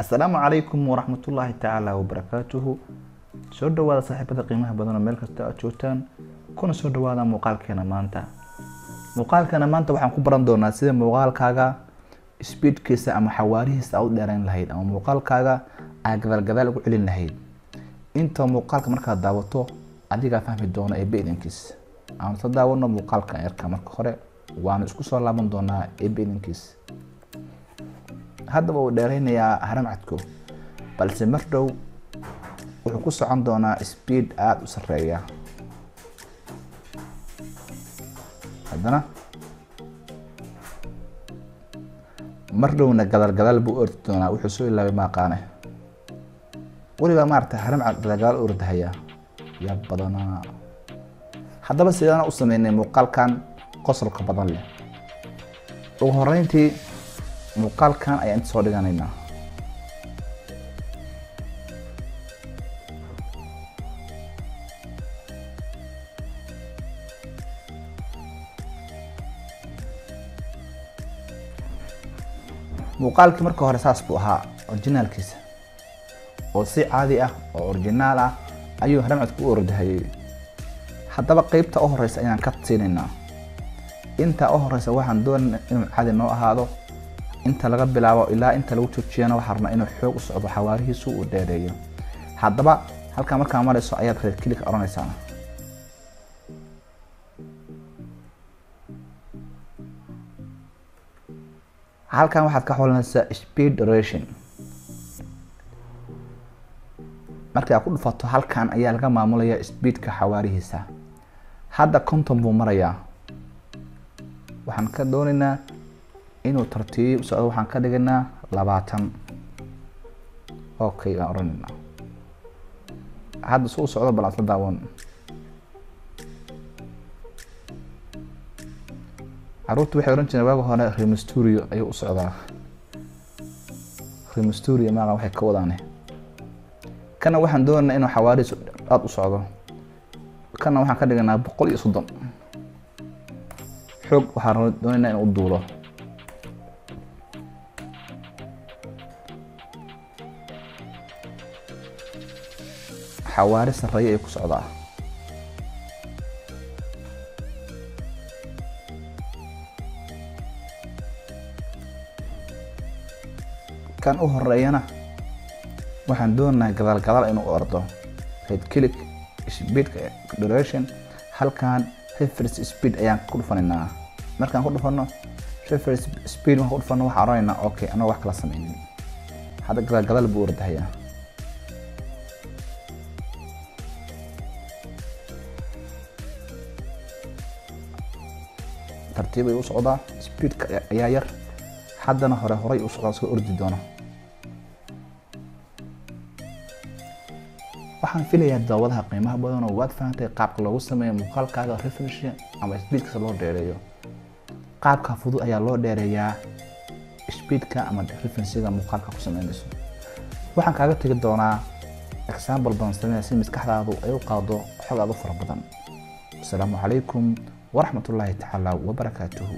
assalaamu calaykum waraxmatullaahi tacaala wabarakaatuhu soo dhawaada saaxiibada qiimaha badan oo meel kasta aad joogtaan kuna soo dhawaada muuqaalkeena maanta. Muuqaalkeena maanta waxaan ku baran doonaa sida muuqaalkaaga speedkiisa ama xawaarihiisa aad u dheerayn lahayd ama muuqaalkaaga aad gadaal ugu celin lahayd. Inta muuqaalka markaad daawato adigaa fahmi doona ee beedankiis aan soo daawano muuqaalka yarka marka hore waana isku soo laaban doonaa ee beedankiis haddaba uu dheeraynayaa haramcadku balse mar dhow wuxuu ku socon doonaa speed aada u sareeya haddana mar dhowna gadaal gadaal buu ordi doonaa wuxuu soo ilaabay maaqaane. Weligaa maaragtay haramcad gadaal gadaal u ordahaya? Yaa badanaa. Haddaba sidaan u sameynay muuqaalkan qosolka badan leh. Ugu horeyntii muuqaalkan ayaan inta soo dhiganaynaa. Muuqaalkii marka hore saas buu ahaa orijinaalkiisa oo si caadi ah oo originaal ah ayuu haramcadku u ordahayay haddaba qeybta u horeysa ayaan ka siinaynaa. Intaa u horeysa waxaan doonayna inuu caadi noo ahaado inta laga bilaabo ilaa inta lagu joojiyana waxaa rabnaa inuu xoog u socdo xawaarihiisu uu dheereeyo haddaba halkaa markaa marayso ayaad reer kilik odhanaysaa halkan waxaad ka xolanaysaa speed duration. Markii aad ku dhufato halkan ayaa laga maamulaya speedka xawaarihiisa. Hadda konton buu marayaa. Waxaan ka doonaynaa inuu tartiib socdo waxaan ka dhigaynaa labaatan. Okay aan odhanaynaa hadda su u socdo bal aan isla daawan carruurta waxay odhan jireen waaga hore remasturio ayuu u socdaa. Remasturio maaqa waxay ka wadaane. Kana waxaan doonaynaa inuu xawaarihiisu aada u socdo. Kana waxaan ka dhiganaa boqol iyo soddon. Xoog waxaan doonaynaa inuu duulo xawaari sareeya ay ku socdaa. Kan u horeeyana waxaan doonaynaa gadaal gadaal inuu ordo red click speedka duration halkan reference speed ayaan ku dhufanaynaa. Markaan ku dhufano reference speed markaan ku dhufano waxaan odhanaynaa okay anagoo wax kala sameynin hadda gadaal gadaal buu ordahayaa tartiib ay u socdaa speedka ayaa yar. Haddana hore horay u socdaa soo ordi doona waxaan filayaa daawadaha qiimaha badan oo waad fahantay qaabka loogu sameeyo muuqaalkaaga refresh ama speedkasa loo dheereeyo. Qaabka fudud ayaa loo dheereeyaa speedka ama referensiga muuqaalka ku sameynayso. Waxaan kaaga tegi doonaa example badan sameeya si maskaxdaadu ay u qaado xog aad u fara badan. Asalaamu calaykum waraxmat ullaahi tacaala wabarakaatuhu